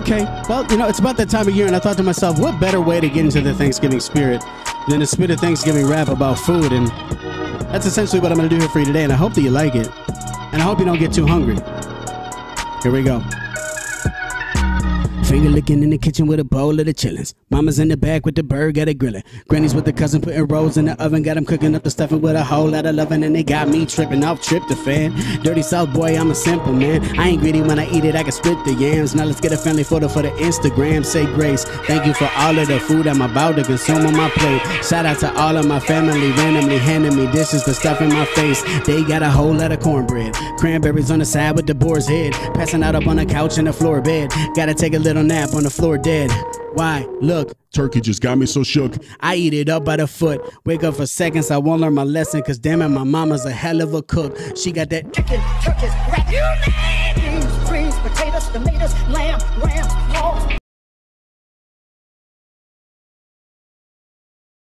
Okay, well, you know, it's about that time of year, and I thought to myself, what better way to get into the Thanksgiving spirit than to spit a Thanksgiving rap about food? And that's essentially what I'm going to do here for you today, and I hope that you like it. And I hope you don't get too hungry. Here we go. Finger licking in the kitchen with a bowl of the chitlins. Mama's in the back with the bird, got it grilling. Granny's with the cousin putting rolls in the oven. Got Got 'em cooking up the stuffing with a whole lot of loving. And they got me tripping off tryptophan. Dirty South boy, I'm a simple man. I ain't greedy when I eat it, I can split the yams. Now let's get a family photo for the Instagram. Say grace. Thank you for all of the food I'm about to consume on my plate. Shout out to all of my family, randomly handing me dishes to stuff in my face. They got a whole lot of cornbread. Cranberries on the side with the boar's head. Passing out up on the couch in the floor bed. Gotta take a little nap on the floor dead. Why? Look, Turkey just got me so shook. I eat it up by the foot. Wake up for seconds, I won't learn my lesson. Cause damn it, my mama's a hell of a cook. She got that chicken, turkeys, rat, you name. Beans, greens, potatoes, tomatoes, lamb,